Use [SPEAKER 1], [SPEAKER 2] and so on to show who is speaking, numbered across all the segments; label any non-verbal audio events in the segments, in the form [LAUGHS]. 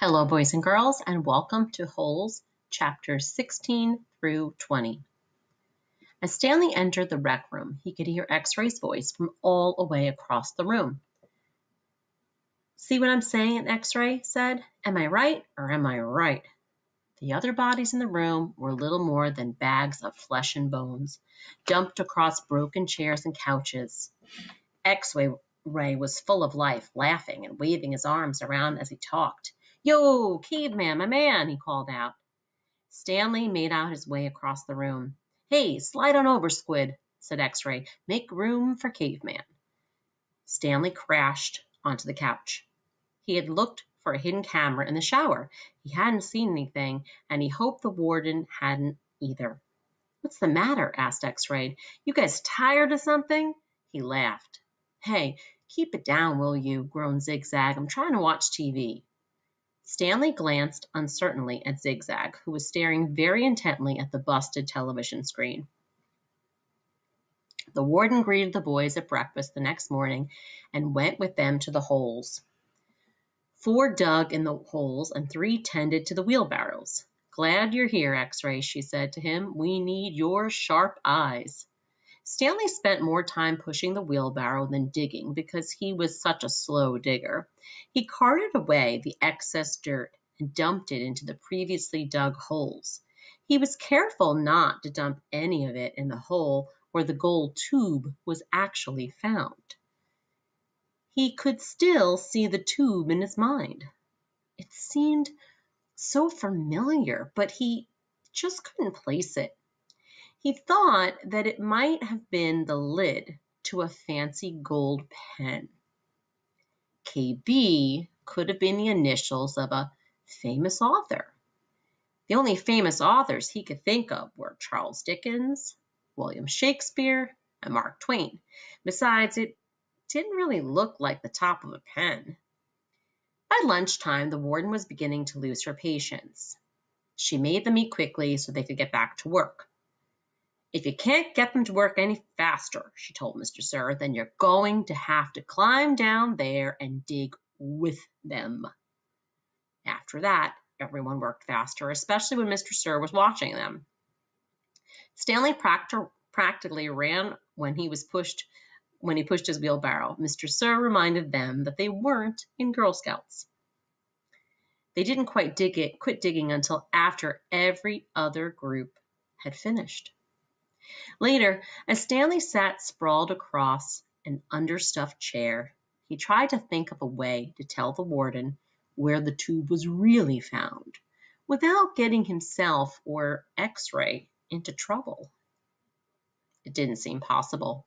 [SPEAKER 1] Hello, boys and girls, and welcome to Holes, chapters 16 through 20. As Stanley entered the rec room, he could hear X Ray's voice from all the way across the room. See what I'm saying? X Ray said. Am I right or am I right? The other bodies in the room were little more than bags of flesh and bones, dumped across broken chairs and couches. X Ray was full of life, laughing and waving his arms around as he talked. Yo, caveman, my man, he called out. Stanley made out his way across the room. Hey, slide on over, Squid, said X-Ray. Make room for caveman. Stanley crashed onto the couch. He had looked for a hidden camera in the shower. He hadn't seen anything, and he hoped the warden hadn't either. What's the matter? asked X-Ray. You guys tired of something? He laughed. Hey, keep it down, will you? groaned Zigzag. I'm trying to watch TV. Stanley glanced uncertainly at Zigzag, who was staring very intently at the busted television screen. The warden greeted the boys at breakfast the next morning and went with them to the holes. Four dug in the holes and three tended to the wheelbarrows. Glad you're here, X-Ray, she said to him. We need your sharp eyes. Stanley spent more time pushing the wheelbarrow than digging because he was such a slow digger. He carted away the excess dirt and dumped it into the previously dug holes. He was careful not to dump any of it in the hole where the gold tube was actually found. He could still see the tube in his mind. It seemed so familiar, but he just couldn't place it. He thought that it might have been the lid to a fancy gold pen. KB could have been the initials of a famous author. The only famous authors he could think of were Charles Dickens, William Shakespeare, and Mark Twain. Besides, it didn't really look like the top of a pen. By lunchtime, the warden was beginning to lose her patience. She made them eat quickly so they could get back to work. If you can't get them to work any faster, she told Mr. Sir, then you're going to have to climb down there and dig with them. After that, everyone worked faster, especially when Mr. Sir was watching them. Stanley practically ran when he was pushed when he pushed his wheelbarrow. Mr. Sir reminded them that they weren't in Girl Scouts. They didn't quite dig it, quit digging until after every other group had finished. Later, as Stanley sat sprawled across an understuffed chair, he tried to think of a way to tell the warden where the tube was really found without getting himself or X-ray into trouble. It didn't seem possible.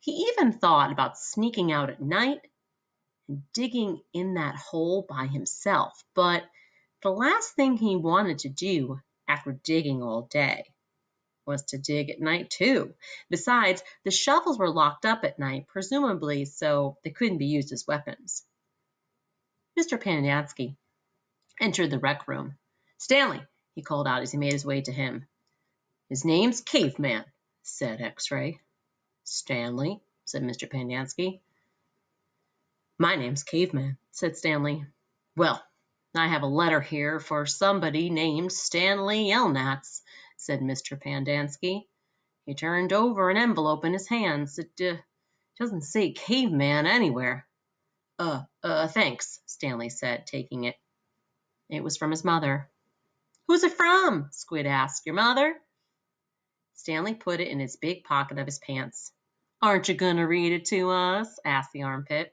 [SPEAKER 1] He even thought about sneaking out at night and digging in that hole by himself, but the last thing he wanted to do after digging all day was to dig at night too. Besides, the shovels were locked up at night, presumably so they couldn't be used as weapons. Mr. Pendanski entered the rec room. Stanley, he called out as he made his way to him. His name's Caveman, said X-Ray. Stanley, said Mr. Pendanski. My name's Caveman, said Stanley. Well, I have a letter here for somebody named Stanley Yelnats, said Mr. Pendanski. He turned over an envelope in his hands. It uh, doesn't say caveman anywhere. Uh, uh, thanks, Stanley said, taking it. It was from his mother. Who's it from? Squid asked. Your mother? Stanley put it in his big pocket of his pants. Aren't you going to read it to us? asked the armpit.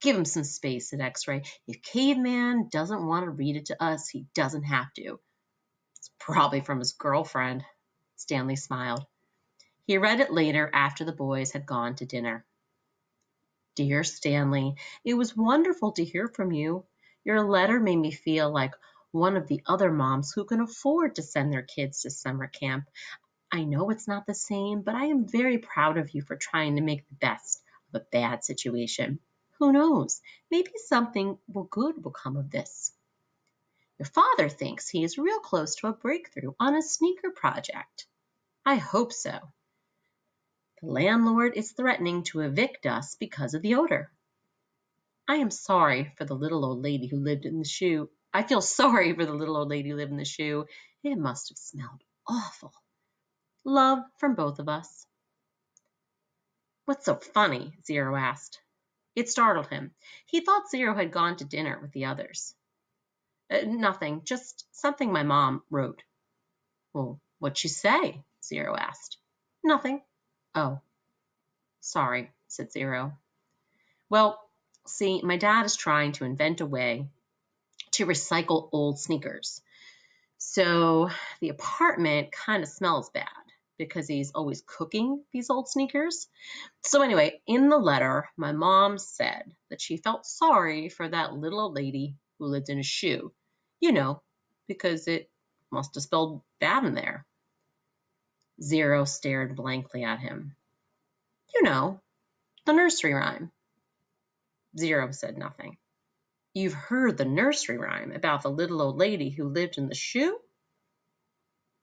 [SPEAKER 1] Give him some space, said X-Ray. If Caveman doesn't want to read it to us, he doesn't have to. Probably from his girlfriend. Stanley smiled. He read it later after the boys had gone to dinner. Dear Stanley, it was wonderful to hear from you. Your letter made me feel like one of the other moms who can afford to send their kids to summer camp. I know it's not the same, but I am very proud of you for trying to make the best of a bad situation. Who knows? Maybe something good will come of this. Your father thinks he is real close to a breakthrough on a sneaker project. I hope so. The landlord is threatening to evict us because of the odor. I am sorry for the little old lady who lived in the shoe. I feel [LAUGHS] sorry for the little old lady who lived in the shoe. It must have smelled awful. Love from both of us. What's so funny? Zero asked. It startled him. He thought Zero had gone to dinner with the others. Uh, nothing, just something my mom wrote. Well, what'd she say? Zero asked. Nothing. Oh, sorry, said Zero. Well, see, my dad is trying to invent a way to recycle old sneakers. So the apartment kind of smells bad because he's always cooking these old sneakers. So, anyway, in the letter, my mom said that she felt sorry for that little old lady who lived in a shoe, you know, because it must have spelled bad in there. Zero stared blankly at him. You know, the nursery rhyme. Zero said nothing. You've heard the nursery rhyme about the little old lady who lived in the shoe?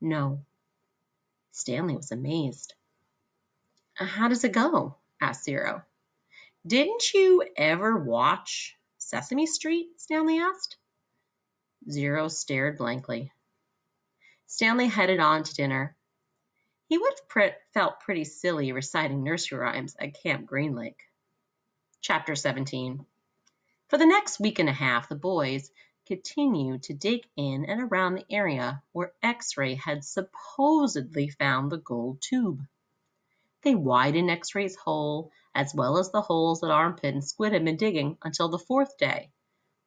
[SPEAKER 1] No, Stanley was amazed. Uh, how does it go? asked Zero. Didn't you ever watch Sesame Street? Stanley asked. Zero stared blankly. Stanley headed on to dinner. He would have pre felt pretty silly reciting nursery rhymes at Camp Green Lake. Chapter 17 For the next week and a half, the boys continued to dig in and around the area where X-ray had supposedly found the gold tube. They widened X-ray's hole as well as the holes that Armpit and Squid had been digging until the fourth day,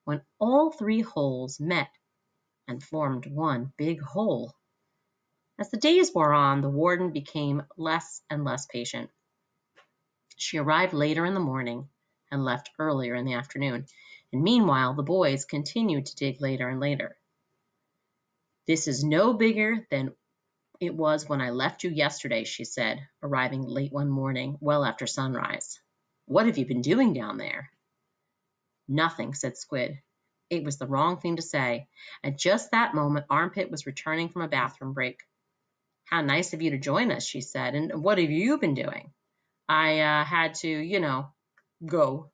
[SPEAKER 1] when all three holes met and formed one big hole. As the days wore on, the warden became less and less patient. She arrived later in the morning and left earlier in the afternoon, and meanwhile the boys continued to dig later and later. This is no bigger than it was when I left you yesterday, she said, arriving late one morning, well after sunrise. What have you been doing down there? Nothing, said Squid. It was the wrong thing to say. At just that moment, Armpit was returning from a bathroom break. How nice of you to join us, she said. And what have you been doing? I uh, had to, you know, go,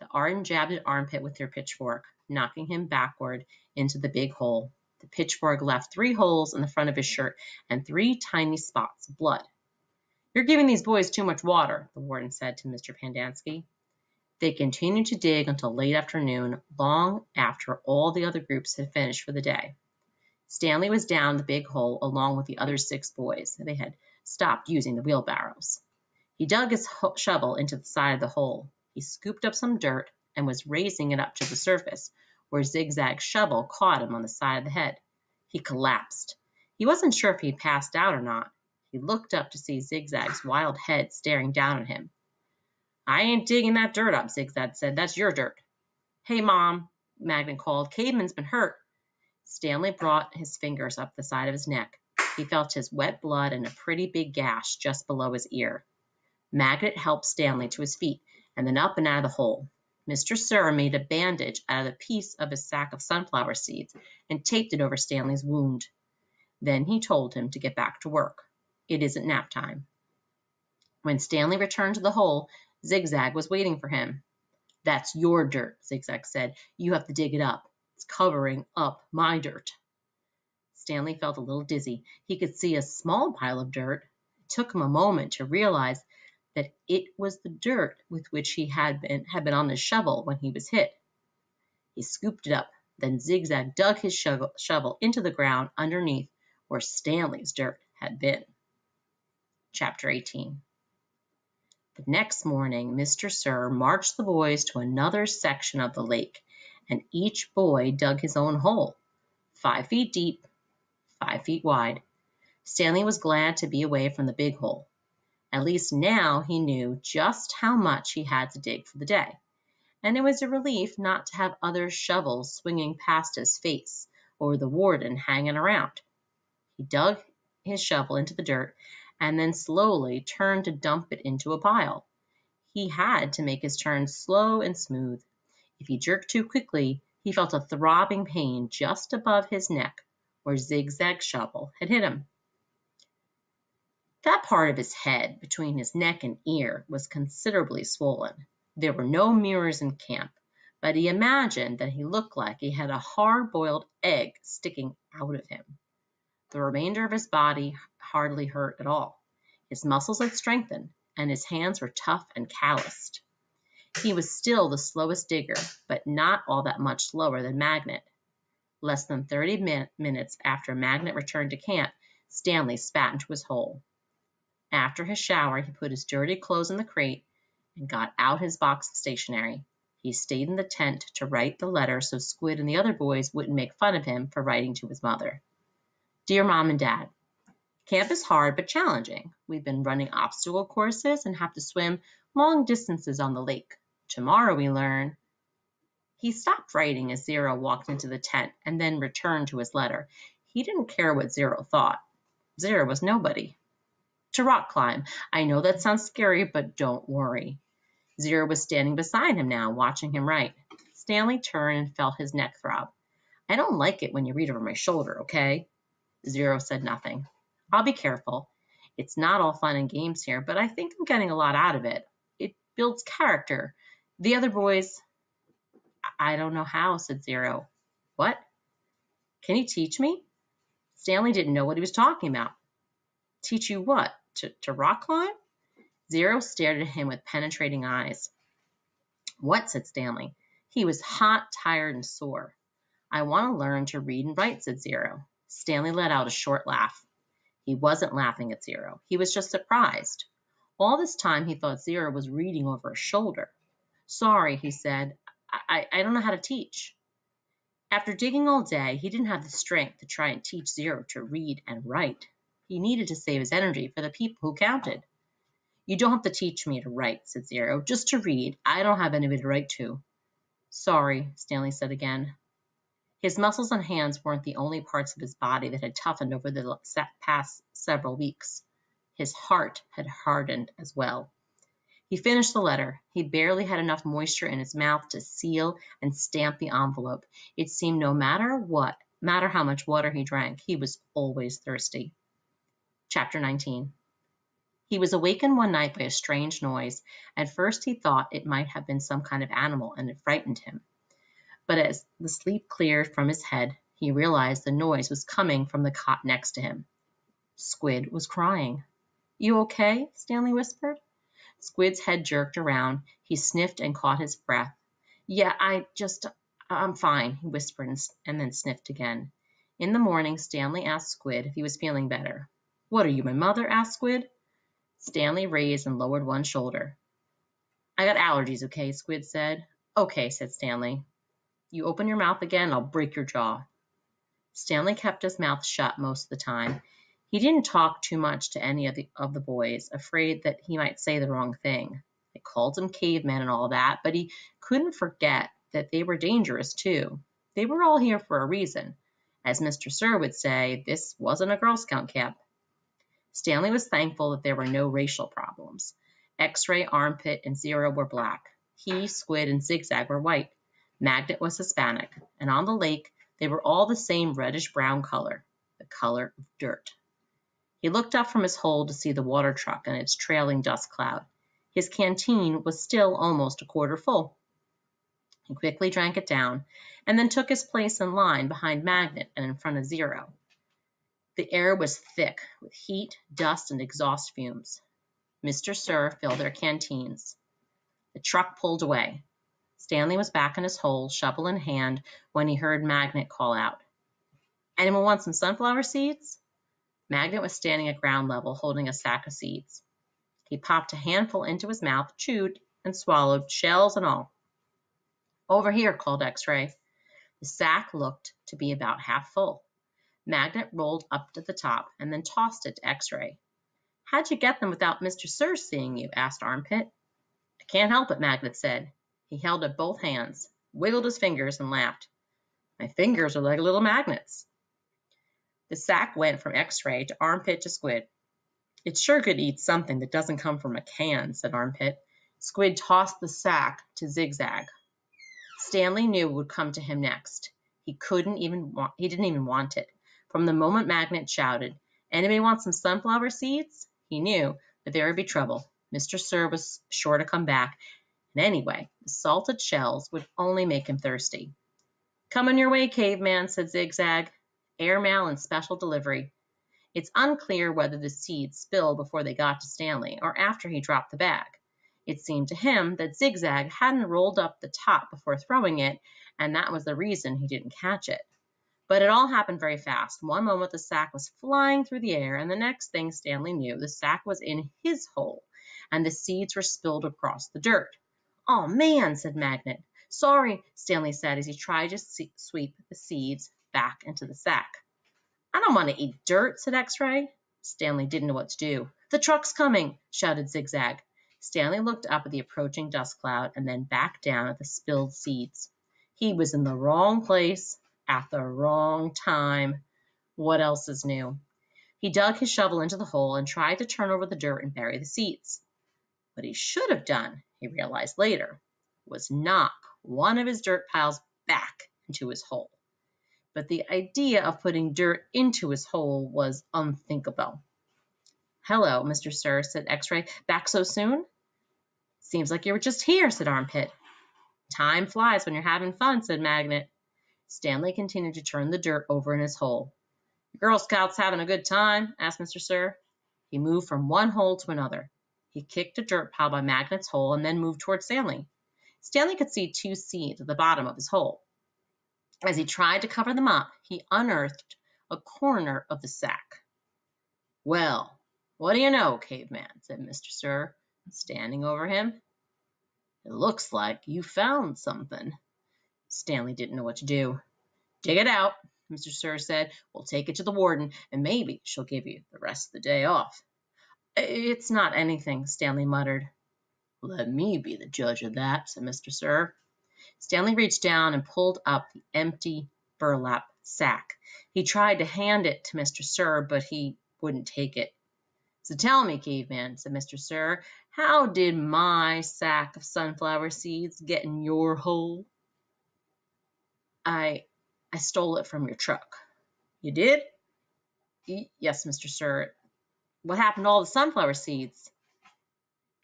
[SPEAKER 1] the Arden jabbed at Armpit with their pitchfork, knocking him backward into the big hole. The pitchfork left three holes in the front of his shirt and three tiny spots of blood. You're giving these boys too much water, the warden said to Mr. Pendanski. They continued to dig until late afternoon, long after all the other groups had finished for the day. Stanley was down the big hole along with the other six boys. They had stopped using the wheelbarrows. He dug his shovel into the side of the hole. He scooped up some dirt and was raising it up to the surface, where Zigzag's shovel caught him on the side of the head. He collapsed. He wasn't sure if he'd passed out or not. He looked up to see Zigzag's wild head staring down at him. I ain't digging that dirt up, Zigzag said. That's your dirt. Hey, Mom, Magnet called. Caveman's been hurt. Stanley brought his fingers up the side of his neck. He felt his wet blood and a pretty big gash just below his ear. Magnet helped Stanley to his feet and then up and out of the hole. Mr. Sir made a bandage out of a piece of his sack of sunflower seeds and taped it over Stanley's wound. Then he told him to get back to work. It isn't nap time. When Stanley returned to the hole, Zigzag was waiting for him. That's your dirt, Zigzag said. You have to dig it up. It's covering up my dirt. Stanley felt a little dizzy. He could see a small pile of dirt. It took him a moment to realize that it was the dirt with which he had been, had been on the shovel when he was hit. He scooped it up, then Zigzag dug his shovel, shovel into the ground underneath where Stanley's dirt had been. Chapter 18 The next morning, Mr. Sir marched the boys to another section of the lake, and each boy dug his own hole, five feet deep, five feet wide. Stanley was glad to be away from the big hole. At least now he knew just how much he had to dig for the day, and it was a relief not to have other shovels swinging past his face or the warden hanging around. He dug his shovel into the dirt and then slowly turned to dump it into a pile. He had to make his turn slow and smooth. If he jerked too quickly, he felt a throbbing pain just above his neck where Zigzag shovel had hit him. That part of his head, between his neck and ear, was considerably swollen. There were no mirrors in camp, but he imagined that he looked like he had a hard boiled egg sticking out of him. The remainder of his body hardly hurt at all. His muscles had strengthened, and his hands were tough and calloused. He was still the slowest digger, but not all that much slower than Magnet. Less than 30 min minutes after Magnet returned to camp, Stanley spat into his hole. After his shower, he put his dirty clothes in the crate and got out his box of stationery. He stayed in the tent to write the letter so Squid and the other boys wouldn't make fun of him for writing to his mother. Dear Mom and Dad, Camp is hard but challenging. We've been running obstacle courses and have to swim long distances on the lake. Tomorrow we learn. He stopped writing as Zero walked into the tent and then returned to his letter. He didn't care what Zero thought. Zero was nobody. To rock climb. I know that sounds scary, but don't worry. Zero was standing beside him now, watching him write. Stanley turned and felt his neck throb. I don't like it when you read over my shoulder, okay? Zero said nothing. I'll be careful. It's not all fun and games here, but I think I'm getting a lot out of it. It builds character. The other boys, I don't know how, said Zero. What? Can you teach me? Stanley didn't know what he was talking about. Teach you what? To, to rock climb? Zero stared at him with penetrating eyes. What? said Stanley. He was hot, tired, and sore. I want to learn to read and write, said Zero. Stanley let out a short laugh. He wasn't laughing at Zero. He was just surprised. All this time he thought Zero was reading over his shoulder. Sorry, he said. I, I don't know how to teach. After digging all day, he didn't have the strength to try and teach Zero to read and write. He needed to save his energy for the people who counted. You don't have to teach me to write, said Zero, just to read. I don't have anybody to write to. Sorry, Stanley said again. His muscles and hands weren't the only parts of his body that had toughened over the past several weeks. His heart had hardened as well. He finished the letter. He barely had enough moisture in his mouth to seal and stamp the envelope. It seemed no matter what, matter how much water he drank, he was always thirsty. Chapter 19 he was awakened one night by a strange noise. At first he thought it might have been some kind of animal and it frightened him. But as the sleep cleared from his head, he realized the noise was coming from the cot next to him. Squid was crying. You okay? Stanley whispered. Squid's head jerked around. He sniffed and caught his breath. Yeah, I just, I'm fine, he whispered and then sniffed again. In the morning, Stanley asked Squid if he was feeling better. What are you, my mother? asked Squid. Stanley raised and lowered one shoulder. I got allergies, okay, Squid said. Okay, said Stanley. You open your mouth again, I'll break your jaw. Stanley kept his mouth shut most of the time. He didn't talk too much to any of the, of the boys, afraid that he might say the wrong thing. They called him cavemen and all that, but he couldn't forget that they were dangerous too. They were all here for a reason. As Mr. Sir would say, this wasn't a Girl Scout camp. Stanley was thankful that there were no racial problems. X-Ray, Armpit, and Zero were black. He, Squid, and Zigzag were white. Magnet was Hispanic. And on the lake, they were all the same reddish-brown color, the color of dirt. He looked up from his hole to see the water truck and its trailing dust cloud. His canteen was still almost a quarter full. He quickly drank it down and then took his place in line behind Magnet and in front of Zero. The air was thick with heat, dust, and exhaust fumes. Mr. Sir filled their canteens. The truck pulled away. Stanley was back in his hole, shovel in hand, when he heard Magnet call out. Anyone want some sunflower seeds? Magnet was standing at ground level, holding a sack of seeds. He popped a handful into his mouth, chewed, and swallowed, shells and all. Over here, called X-Ray. The sack looked to be about half full. Magnet rolled up to the top and then tossed it to X-Ray. How'd you get them without Mr. Sir seeing you? asked Armpit. I can't help it, Magnet said. He held up both hands, wiggled his fingers, and laughed. My fingers are like little magnets. The sack went from X-Ray to Armpit to Squid. It sure could eat something that doesn't come from a can, said Armpit. Squid tossed the sack to Zigzag. Stanley knew what would come to him next. He couldn't even want, he didn't even want it. From the moment Magnet shouted, Anybody want some sunflower seeds? He knew that there would be trouble. Mr. Sir was sure to come back, And anyway, the salted shells would only make him thirsty. Come on your way, caveman, said Zigzag. Airmail and special delivery. It's unclear whether the seeds spilled before they got to Stanley or after he dropped the bag. It seemed to him that Zigzag hadn't rolled up the top before throwing it, and that was the reason he didn't catch it. But it all happened very fast. One moment the sack was flying through the air, and the next thing Stanley knew, the sack was in his hole, and the seeds were spilled across the dirt. Oh, man, said Magnet. Sorry, Stanley said as he tried to sweep the seeds back into the sack. I don't want to eat dirt, said X-Ray. Stanley didn't know what to do. The truck's coming, shouted Zigzag. Stanley looked up at the approaching dust cloud and then back down at the spilled seeds. He was in the wrong place at the wrong time. What else is new? He dug his shovel into the hole and tried to turn over the dirt and bury the seeds. What he should have done, he realized later, was knock one of his dirt piles back into his hole. But the idea of putting dirt into his hole was unthinkable. Hello, Mr. Sir, said X-Ray. Back so soon? Seems like you were just here, said Armpit. Time flies when you're having fun, said Magnet. Stanley continued to turn the dirt over in his hole. Girl Scouts having a good time? asked Mr. Sir. He moved from one hole to another. He kicked a dirt pile by Magnet's hole and then moved toward Stanley. Stanley could see two seeds at the bottom of his hole. As he tried to cover them up, he unearthed a corner of the sack. Well, what do you know, caveman? said Mr. Sir, standing over him. It looks like you found something. Stanley didn't know what to do. Dig it out, Mr. Sir said. We'll take it to the warden, and maybe she'll give you the rest of the day off. It's not anything, Stanley muttered. Let me be the judge of that, said Mr. Sir. Stanley reached down and pulled up the empty burlap sack. He tried to hand it to Mr. Sir, but he wouldn't take it. So tell me, caveman, said Mr. Sir, how did my sack of sunflower seeds get in your hole? I, I stole it from your truck. You did? yes, Mr. Sir. What happened to all the sunflower seeds?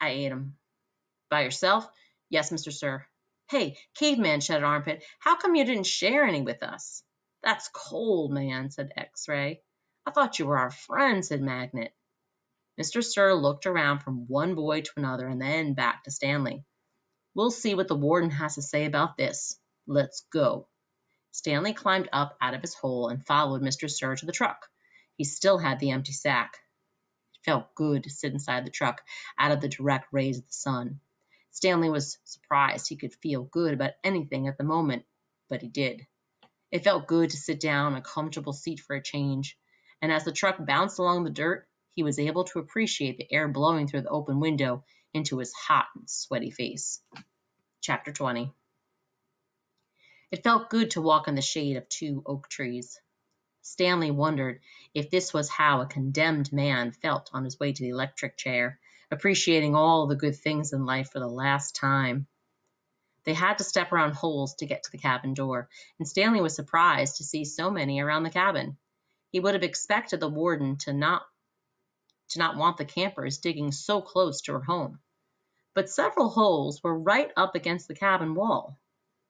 [SPEAKER 1] I ate them. By yourself? Yes, Mr. Sir. Hey, caveman, shouted Armpit, how come you didn't share any with us? That's cold, man, said X-Ray. I thought you were our friend, said Magnet. Mr. Sir looked around from one boy to another and then back to Stanley. We'll see what the warden has to say about this. Let's go. Stanley climbed up out of his hole and followed Mr. Sir to the truck. He still had the empty sack. Felt good to sit inside the truck out of the direct rays of the sun. Stanley was surprised he could feel good about anything at the moment, but he did. It felt good to sit down on a comfortable seat for a change, and as the truck bounced along the dirt, he was able to appreciate the air blowing through the open window into his hot and sweaty face. Chapter 20 It felt good to walk in the shade of two oak trees. Stanley wondered if this was how a condemned man felt on his way to the electric chair, appreciating all the good things in life for the last time. They had to step around holes to get to the cabin door, and Stanley was surprised to see so many around the cabin. He would have expected the warden to not to not want the campers digging so close to her home. But several holes were right up against the cabin wall.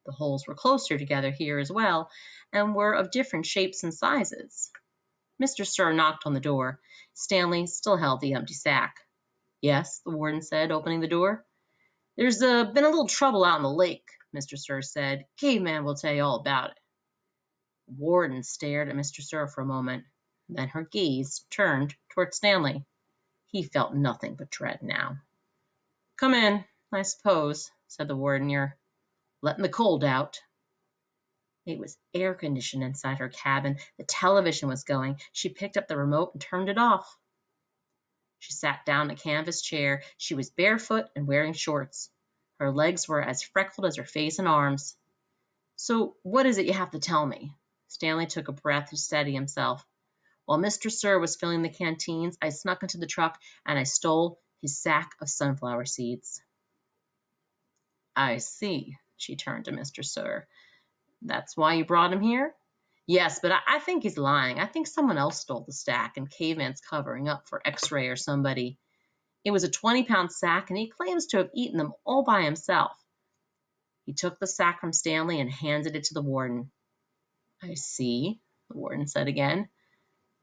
[SPEAKER 1] The holes were closer together here as well, and were of different shapes and sizes. Mr. Sir knocked on the door. Stanley still held the empty sack. Yes, the warden said, opening the door. There's uh, been a little trouble out in the lake, Mr. Sir said. Caveman will tell you all about it. The warden stared at Mr. Sir for a moment. Then her gaze turned toward Stanley. He felt nothing but dread now. Come in, I suppose, said the warden. You're letting the cold out. It was air conditioned inside her cabin. The television was going. She picked up the remote and turned it off. She sat down in a canvas chair. She was barefoot and wearing shorts. Her legs were as freckled as her face and arms. So what is it you have to tell me? Stanley took a breath to steady himself. While Mr. Sir was filling the canteens, I snuck into the truck and I stole his sack of sunflower seeds. I see, she turned to Mr. Sir. That's why you brought him here? Yes, but I, I think he's lying. I think someone else stole the stack and Caveman's covering up for X-Ray or somebody. It was a 20 pound sack, and he claims to have eaten them all by himself. He took the sack from Stanley and handed it to the warden. I see, the warden said again.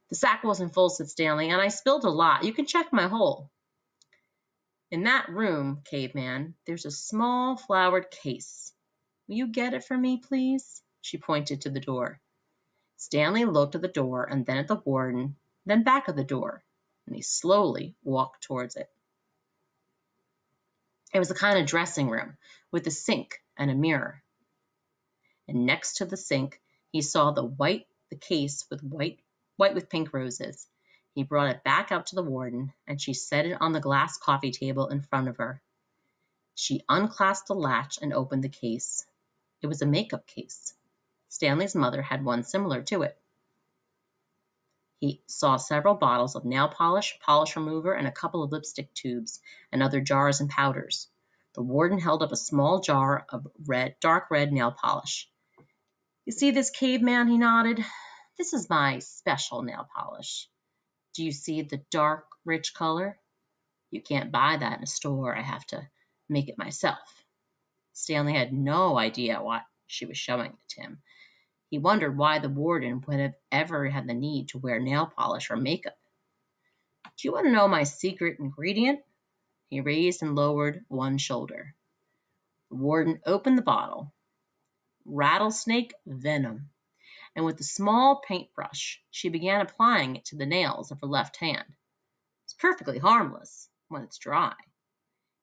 [SPEAKER 1] The sack wasn't full, said Stanley, and I spilled a lot. You can check my hole. In that room, caveman, there's a small flowered case. Will you get it for me, please? She pointed to the door. Stanley looked at the door and then at the warden, then back at the door, and he slowly walked towards it. It was a kind of dressing room with a sink and a mirror. And next to the sink, he saw the white the case with white white with pink roses. He brought it back out to the warden, and she set it on the glass coffee table in front of her. She unclasped the latch and opened the case. It was a makeup case. Stanley's mother had one similar to it. He saw several bottles of nail polish, polish remover, and a couple of lipstick tubes, and other jars and powders. The warden held up a small jar of red, dark red nail polish. You see this caveman? He nodded. This is my special nail polish. Do you see the dark, rich color? You can't buy that in a store. I have to make it myself. Stanley had no idea what she was showing it to him. He wondered why the warden would have ever had the need to wear nail polish or makeup. Do you want to know my secret ingredient? He raised and lowered one shoulder. The warden opened the bottle. Rattlesnake venom. And with a small paintbrush, she began applying it to the nails of her left hand. It's perfectly harmless when it's dry.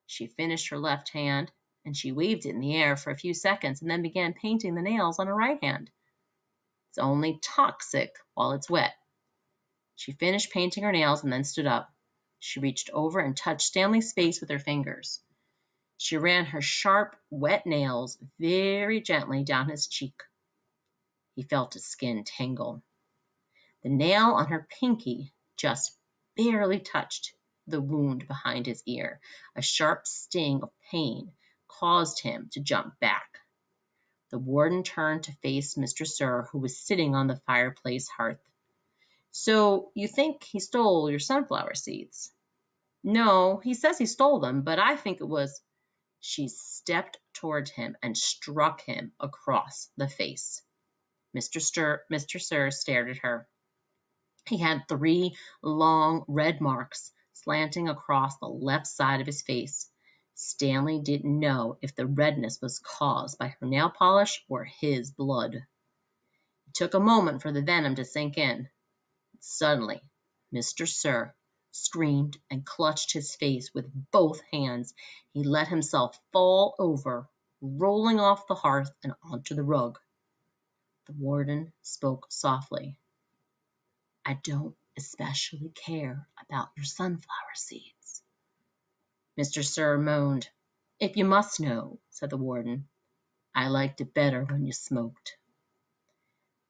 [SPEAKER 1] She finished her left hand and she waved it in the air for a few seconds and then began painting the nails on her right hand. It's only toxic while it's wet. She finished painting her nails and then stood up. She reached over and touched Stanley's face with her fingers. She ran her sharp, wet nails very gently down his cheek. He felt his skin tingle. The nail on her pinky just barely touched the wound behind his ear. A sharp sting of pain caused him to jump back. The warden turned to face Mr. Sir, who was sitting on the fireplace hearth. So you think he stole your sunflower seeds? No, he says he stole them, but I think it was. She stepped toward him and struck him across the face. Mr. Stir, Mr. Sir stared at her. He had three long red marks slanting across the left side of his face. Stanley didn't know if the redness was caused by her nail polish or his blood. It took a moment for the venom to sink in. Suddenly, Mr. Sir screamed and clutched his face with both hands. He let himself fall over, rolling off the hearth and onto the rug. The warden spoke softly. I don't especially care about your sunflower seeds. Mr. Sir moaned. If you must know, said the warden, I liked it better when you smoked.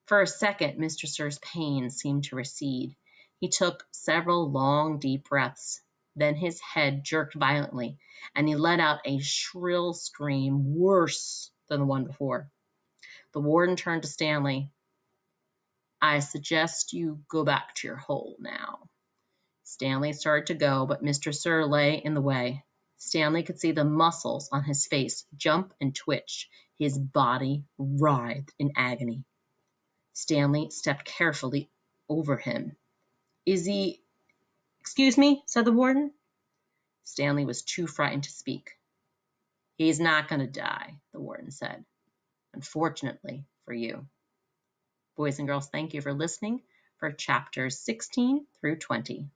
[SPEAKER 1] For a second, Mr. Sir's pain seemed to recede. He took several long, deep breaths. Then his head jerked violently, and he let out a shrill scream worse than the one before. The warden turned to Stanley. I suggest you go back to your hole now. Stanley started to go, but Mr. Sir lay in the way. Stanley could see the muscles on his face jump and twitch. His body writhed in agony. Stanley stepped carefully over him. Is he... Excuse me, said the warden. Stanley was too frightened to speak. He's not going to die, the warden said. Unfortunately for you. Boys and girls, thank you for listening for chapters 16 through 20.